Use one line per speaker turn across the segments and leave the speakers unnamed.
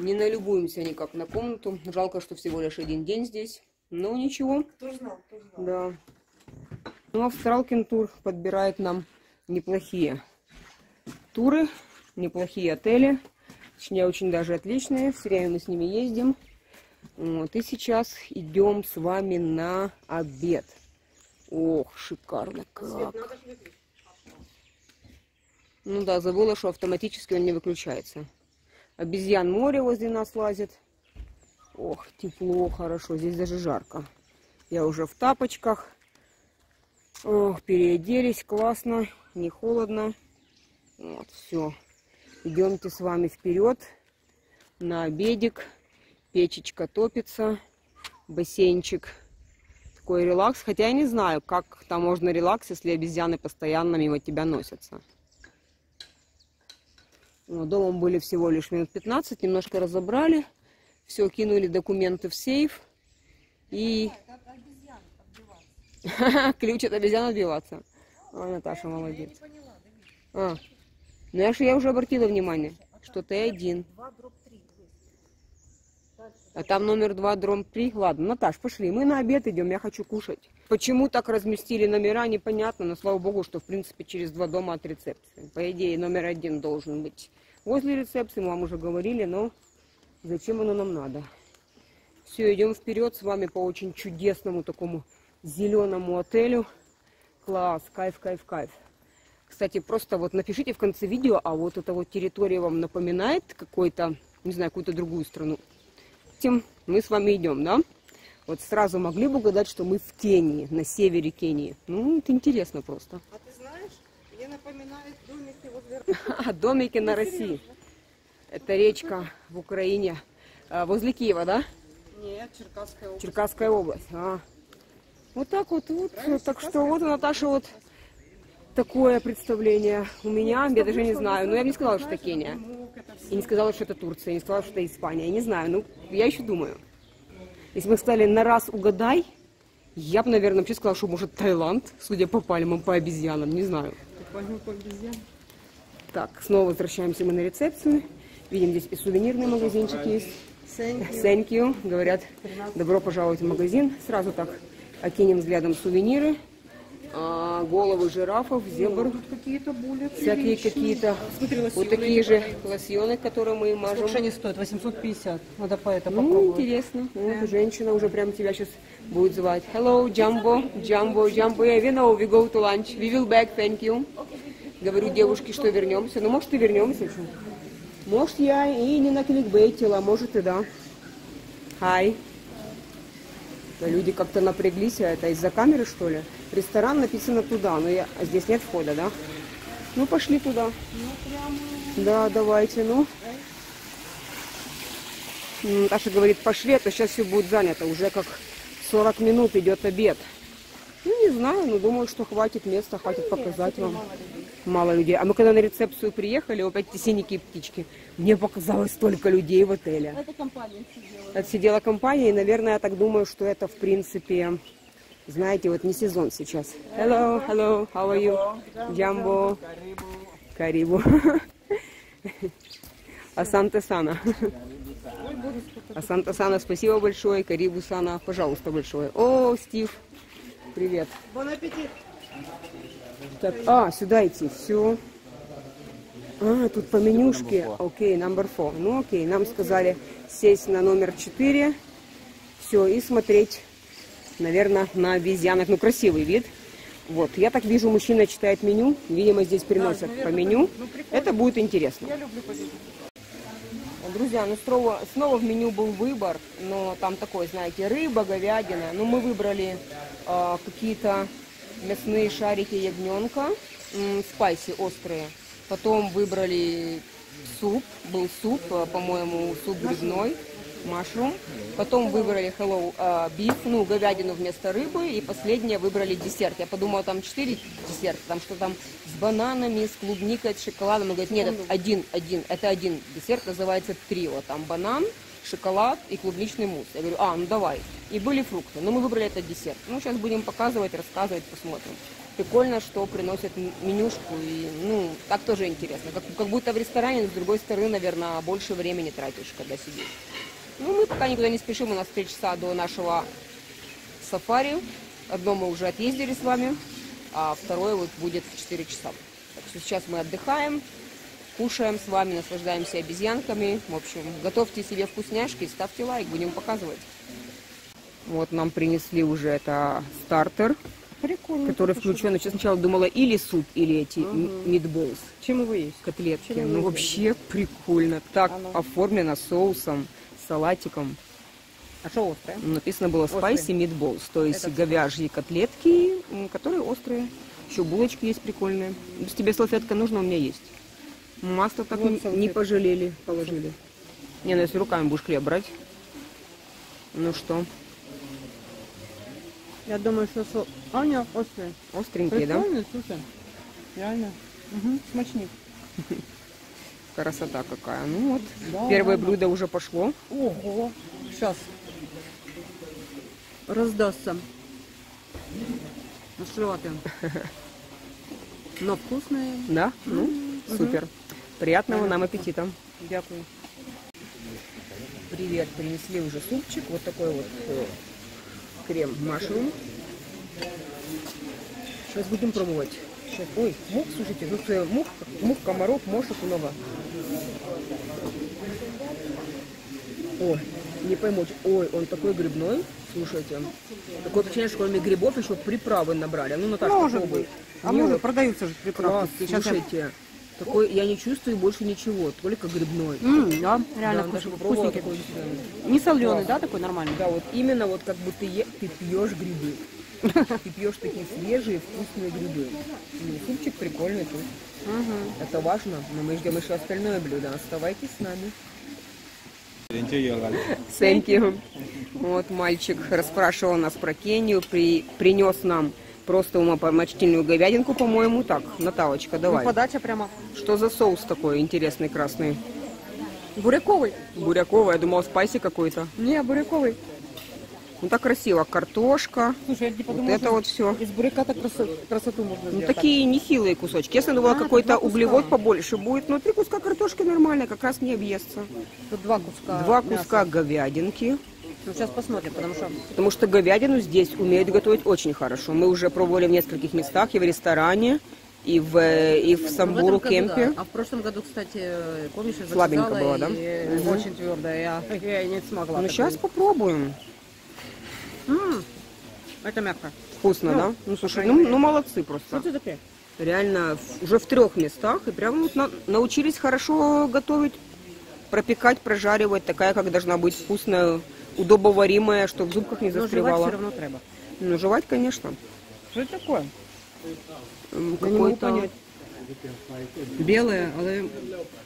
Не налюбуемся никак на комнату. Жалко, что всего лишь один день здесь. Но ничего.
Кто знал, кто знал.
Да. Ну, Австралкин тур подбирает нам неплохие туры, неплохие отели. Точнее, очень даже отличные. Все время мы с ними ездим. Вот. И сейчас идем с вами на обед. Ох, шикарно как. Ну да, забыла, что автоматически он не выключается. Обезьян море возле нас лазит. Ох, тепло, хорошо. Здесь даже жарко. Я уже в тапочках. Ох, переоделись, классно, не холодно. Вот, все. Идемте с вами вперед на обедик. Печечка топится, бассейнчик. Такой релакс. Хотя я не знаю, как там можно релакс, если обезьяны постоянно мимо тебя носятся. Вот, домом были всего лишь минут 15, немножко разобрали. Все, кинули документы в сейф. И ключ от обезьян отбиваться. А, Наташа молодец. А, ну я же я уже обратила внимание, что ты один. А там номер два, дром 3. Ладно, Наташ, пошли. Мы на обед идем, я хочу кушать. Почему так разместили номера, непонятно. Но слава богу, что в принципе через два дома от рецепции. По идее, номер один должен быть возле рецепции. Мы вам уже говорили, но зачем оно нам надо? Все, идем вперед с вами по очень чудесному такому зеленому отелю. Класс, кайф, кайф, кайф. Кстати, просто вот напишите в конце видео, а вот эта вот территория вам напоминает какой-то, не знаю, какую-то другую страну. Тем мы с вами идем, да? Вот сразу могли бы угадать, что мы в Кении, на севере Кении. Ну, это интересно просто.
А ты знаешь, мне напоминает домики возле...
А, домики на России. Это речка в Украине. А, возле Киева, да?
Нет, Черкасская область.
Черкасская область. А. Вот так вот, вот. Так что вот у Наташи вот такое представление. У меня, я даже не знаю. Но я бы не сказала, что это Кения. И не сказала, что это Турция. И не сказала, что это Испания. Я не знаю. Ну, я еще думаю. Если мы сказали на раз угадай, я бы, наверное, вообще сказала, что может Таиланд, судя по пальмам, по обезьянам. Не знаю. Так, снова возвращаемся мы на рецепцию. Видим, здесь и сувенирный магазинчик есть. Thank you. Говорят, добро пожаловать в магазин. Сразу так окинем взглядом сувениры. А, головы жирафов, зебр,
Какие-то более
всякие какие-то. Вот такие же лосьоны, которые мы мажем.
Сколько они стоят? 850. Надо по это
Ну,
попробовать.
интересно. Вот, женщина уже прям тебя сейчас будет звать. Hello, Jumbo, Jumbo, Jumbo. Yeah, we know, we go to lunch. We will back, thank you. Говорю девушке, что вернемся. Ну, может, и вернемся. Может, я и не на кликбейтила, а может и да. Хай. Да, Люди как-то напряглись, а это из-за камеры, что ли? Ресторан написано туда, но я... а здесь нет входа, да? Ну, пошли туда. Да, давайте, ну. Наташа говорит, пошли, а то сейчас все будет занято. Уже как 40 минут идет обед. Ну, не знаю, но думаю, что хватит места, хватит показать вам. Мало людей. А мы когда на рецепцию приехали, опять эти синенькие птички, мне показалось столько людей в отеле.
Это компания сидела.
Отсидела компания, и, наверное, я так думаю, что это, в принципе, знаете, вот не сезон сейчас. Hello, hello, how are you? Jumbo. Карибу. Асанте Сана. Асанте Сана, спасибо большое. Карибу Сана, пожалуйста, большое. О, Стив, привет.
Бон аппетит.
Так, а, сюда идти, все. А, тут по менюшке. Окей, number four. Ну, окей, нам сказали сесть на номер 4. Все, и смотреть, наверное, на обезьянок. Ну, красивый вид. Вот, я так вижу, мужчина читает меню. Видимо, здесь приносят по меню. Это будет интересно.
Я люблю.
Друзья, ну снова, снова в меню был выбор, но там такой, знаете, рыба, говядина. Ну, мы выбрали а, какие-то мясные шарики ягненка, м, спайси острые. Потом выбрали суп, был суп, а, по-моему, суп грибной, машрум. Потом выбрали hello а, beef, ну, говядину вместо рыбы. И последнее выбрали десерт. Я подумала, там четыре десерта, там что там с бананами, с клубникой, с шоколадом. Он говорит, нет, это один, один, это один десерт, называется трио. Там банан, шоколад и клубничный мусс. Я говорю, а, ну давай. И были фрукты. Но мы выбрали этот десерт. Ну, сейчас будем показывать, рассказывать, посмотрим. прикольно, что приносят менюшку. И, ну, так тоже интересно. Как, как будто в ресторане, но с другой стороны, наверное, больше времени тратишь, когда сидишь. Ну, мы пока никуда не спешим. У нас три часа до нашего сафари. Одно мы уже отъездили с вами, а второе вот будет в 4 часа. Так что сейчас мы отдыхаем, кушаем с вами, наслаждаемся обезьянками. В общем, готовьте себе вкусняшки, ставьте лайк, будем показывать. Вот нам принесли уже это стартер,
Прикольно.
который включен. Я сначала думала или суп, или эти
Мгм.
мидболс,
Чем его есть?
котлетки.
Чем
Ну вообще прикольно. Так
А ну.
оформлено соусом, салатиком.
А что острое?
Написано было
Острые.
spicy meatballs, то есть
Это
говяжьи котлетки, м, которые острые. Еще булочки есть прикольные. Если тебе салфетка нужна, у меня есть. Масло так
Вот
не- пожалели, положили. Не, ну если руками будешь хлеб брать. Ну что,
Я думаю, что со... А, нет, острые.
остренькие, да?
Прикольно, слушай. Реально. Угу. Смачник.
Красота какая. Ну вот,
Да,
первое
да, да.
блюдо уже пошло.
Ого. Сейчас. Раздастся. Нашлеватые. Но вкусные.
Да? Ну, супер. Приятного нам аппетита.
Дякую.
Привет, принесли уже супчик. Вот такой вот э, крем машрум. Сейчас будем пробовать. Сейчас. Ой, мух, слушайте, тут э, мух, мух, комаров, мошек много. О, не пойму. Ой, он такой грибной. Слушайте, такое впечатление, что кроме грибов еще приправы набрали. Ну, Наташа,
Может
попробуй.
быть. А
Не,
может, продаются же
класс,
приправки. Сейчас я-
слушайте. Такой, я не чувствую больше ничего, только грибной.
М, да, реально
Да,
вкус-
попробовала
вкусненький.
такой,
Не соленый,
Класс.
да, такой нормальный?
Да, вот именно вот как ты, е- ты пьешь грибы. Ты пьешь такие свежие, вкусные грибы. Ну, супчик прикольный тут.
Мгм.
Это важно, но мы ждем еще остальное блюдо. Оставайтесь с нами. Thank you. Вот мальчик расспрашивал нас про Кению, при, принес нам просто умопомрачительную говядинку, по-моему. Так, Наталочка,
Ну,
давай.
подача прямо
Что за соус такой интересный красный?
буряковый.
Буряковый, я думала, спайси какой-то.
Не, буряковый.
Ну так красиво, картошка.
Слушай, я не
Вот
подумала,
это
что
вот все.
из буряка так красоту, красоту можно
Ну,
сделать.
такие нехилые кусочки. Если думала,
А, это
какой-то углевод побольше будет, но три куска картошки нормально, как раз не объестся.
Тут два куска
Два
мяса.
куска говядинки.
Ну, сейчас посмотрим, потому что...
Потому что говядину здесь умеют готовить очень хорошо. Мы уже пробовали в нескольких местах, и в ресторане, и в, э, и в Самбуру
в году,
кемпе.
да. А в прошлом году, кстати, помнишь, я
Слабенько было, да?
и
Мгм.
очень твердая. Я, я не смогла.
Ну, сейчас попробуем.
М, Это мягко.
Вкусно,
Ну,
да? Ну, слушай, ну, ну молодцы просто.
это такое?
Реально, уже в трех местах, и прям вот на- научились хорошо готовить, пропекать, прожаривать, такая, как должна быть вкусная, удобоваримая, что в зубках не
Но жевать
застревала.
все равно треба.
Ну, жевать, конечно.
Что это такое?
Какой-то...
Белое, але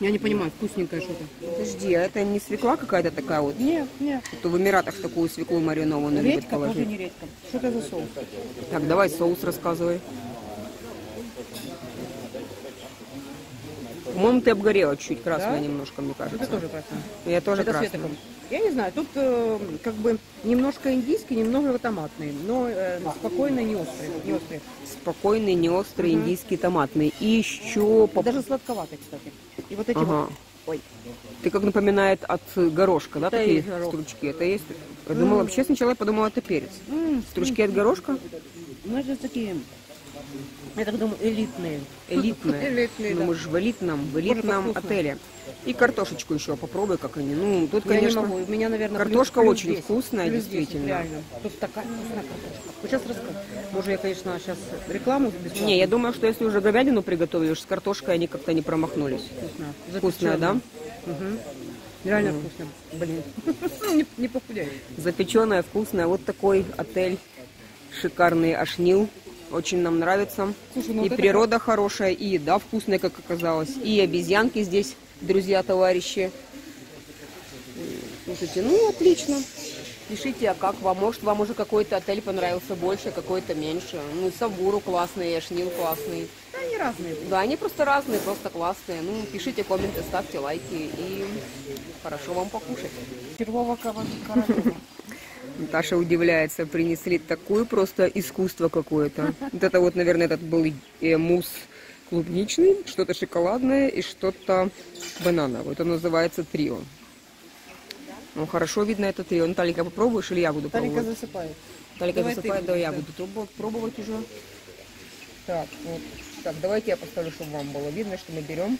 я не понимаю, вкусненькое что-то.
Подожди, а это не свекла какая-то такая вот?
Нет, нет.
То в Эмиратах такую свеклу маринованную любят
Редька тоже
положить.
не редька. Что это за соус?
Так, давай соус рассказывай. По-моему, ты обгорела чуть-чуть, красная
Да?
немножко, мне
Это
кажется.
тоже красное.
Я тоже
это
красная.
светлый. Я не знаю, тут э, как бы немножко индийский, немного томатный, но э, спокойно не острый. Не острый.
Спокойный, не острый, индийский, томатный. И еще...
Даже сладковатый, кстати. И вот эти
Ага.
вот. Ой.
Ты как напоминает от горошка, да,
Да,
такие
горох.
стручки? Это есть? Я думала, вообще сначала я подумала, это перец. Стручки от горошка?
Ну, это такие, я так думаю, элитные.
Элитные.
Элитные,
Ну,
да.
мы же в элитном, в элитном
вкусно.
отеле. И картошечку еще попробуй, как они. Ну, тут,
Я не
конечно,
могу. У меня, наверное,
картошка
плюс- плюс
очень
10.
вкусная,
Плюс 10,
действительно.
реально. Тут такая вкусная картошка. Вот сейчас расскажу. Может, я, конечно, сейчас рекламу бесплатно.
Не, я думаю, что если уже говядину приготовили, уж с картошкой они как-то не промахнулись.
Вкусная.
Вкусная, да?
Мгм. Реально вкусная. Блин. не, не похудею.
Запеченная, вкусная. Вот такой отель. Шикарный Ашнил. Очень нам нравится.
Слушай, ну
и
вот это
природа хорошая, и еда вкусная, как оказалось. И обезьянки здесь, друзья, товарищи. Слушайте, ну отлично. Пишите, а как вам? Может, вам уже какой-то отель понравился больше, какой-то меньше. Ну, Сабуру классный, Ашнил классный.
Да, они разные.
Да, они просто разные, просто классные. Ну, пишите комменты, ставьте лайки и хорошо вам покушать.
Червова королева.
Наташа удивляется, принесли такое просто искусство какое-то. Вот это вот, наверное, этот был э, мусс клубничный, что-то шоколадное и что-то банановое. Это называется трио. Ну, хорошо видно это трио. Наталья, попробуешь или я буду
Талика
пробовать?
засыпает.
Талика
Давай
засыпает, да, я буду пробовать, пробовать уже. Так, вот. Так, давайте я поставлю, чтобы вам было видно, что мы берем.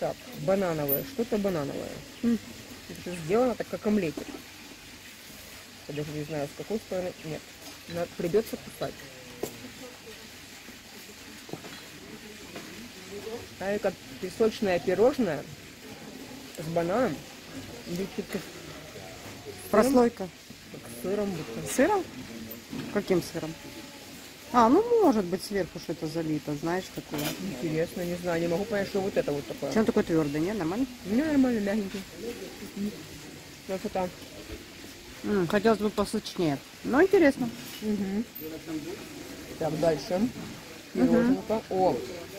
Так, банановое, что-то банановое. Это сделано так, как омлетик. Я даже не знаю, с какой стороны. Нет, на- придется кусать. А как песочное пирожное с бананом,
Прослойка.
с сыром будто.
Сыром? Каким сыром? А, ну может быть сверху что-то залито, знаешь, такое.
Интересно, не знаю, не могу понять, что вот это вот такое.
Чем такой твердый, не? Нормально?
Ну, нормально, мягенький. Красота.
М, хотелось бы посочнее. Но интересно.
Угу. Так, дальше. Пироженка. О,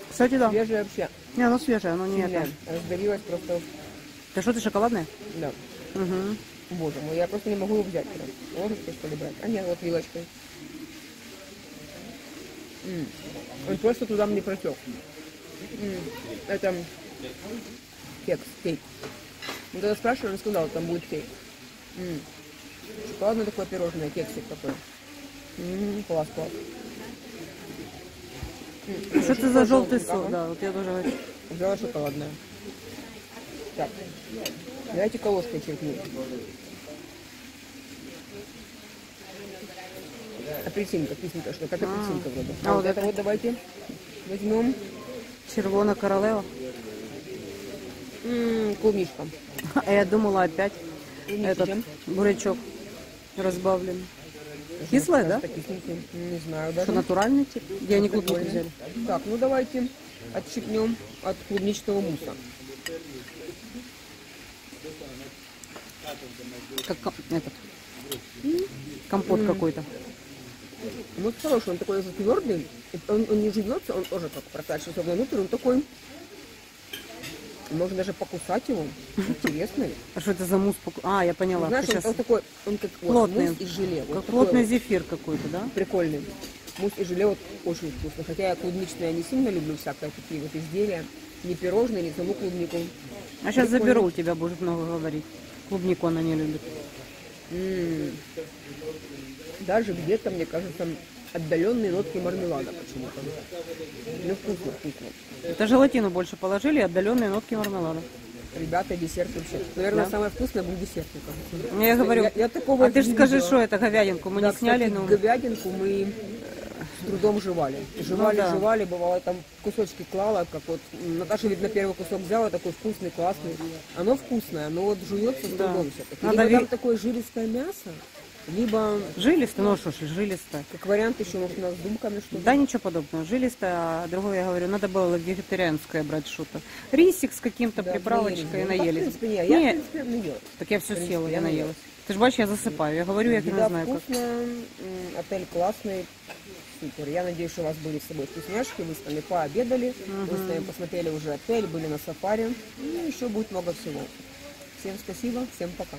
Кстати, да.
свежее вообще.
Не, оно свежее, оно не это.
Раздавилось просто,
Ты что, ты шоколадное?
да.
Угу.
Боже мой, я просто не могу его взять. прям. Ложечкой, что ли, брать? А нет, вот вилочкой. М. Он просто туда мне протек. М. Это кекс, кейк. Мы когда спрашивали, он сказал, там будет кейк. М. Шоколадное такое пирожное, кексик такой. М, Класс, класс. М,
Что это за желтый сок? Да, вот я тоже говорю.
Взяла шоколадное. Так, давайте-ка ложкой черкнем. Апельсинка, кисленькая, что как апельсинка вроде.
А
А,
вот
это
это?
вот давайте возьмем.
Червона королева.
М, клубничка.
А я думала опять
Клубничка.
этот бурячок разбавленный. Кислая, да?
Не знаю даже.
Что натуральный тип? Где они клубнику взяли?
Так, ну давайте отщипнем от клубничного мусса.
Как этот. Компот какой-то.
Ну, хороший, он такой уже твердый. Он, он не живется, он тоже как просачивается внутрь, он такой... Можно даже покусать его. Интересный.
А что это за мусс? А, я поняла.
Знаешь, он, он такой, он как
Плотный.
мусс из желе.
Как плотный зефир какой-то, да?
Прикольный. Мусс из желе вот очень вкусно. Хотя я клубничное не сильно люблю всякое такие вот изделия. Не пирожные, не саму клубнику.
А сейчас
Прикольно.
заберу у тебя, будет много говорить. Клубнику она не любит.
М. Даже где-то, мне кажется, отдаленные нотки мармелада почему-то. Ну, вкусно, вкусно.
Это желатину больше положили, и отдаленные нотки мармелада.
Ребята, десерт вообще. Наверное,
Да.
самое вкусное был десерт, мне.
Ну, Я говорю,
я, я такого
а ты же скажи, что это говядинку мы
Да,
не сняли,
кстати,
но
говядинку мы с трудом жевали. Жевали,
Ну да.
жевали, бывало, там кусочки клала, как вот Наташа, видно, первый кусок взяла, такой вкусный, классный. Оно вкусное, но вот жуется с
Да.
трудом все-таки.
Надо
там такое жилистое мясо, либо,
жилистая, ну что ж, жилистая.
как вариант, еще, может, у нас с думками что-то.
Да, ничего подобного. Жилистая, а другое, я говорю, надо было вегетарианское брать что-то. Рисик с каким-то
Да,
приправочкой
наелись. Ну,
наелись.
в принципе, не, я, в
Не,
принципе, наелась.
так я все
принципе,
съела,
я
я
наелась.
Ты же бачишь, я засыпаю. Я говорю, я не знаю как.
вкусная, м, отель классный, супер. Я надеюсь, что у вас были с собой вкусняшки, вы с нами пообедали, вы с нами посмотрели уже отель, были на сафари, и еще будет много всего. Всем спасибо, всем пока.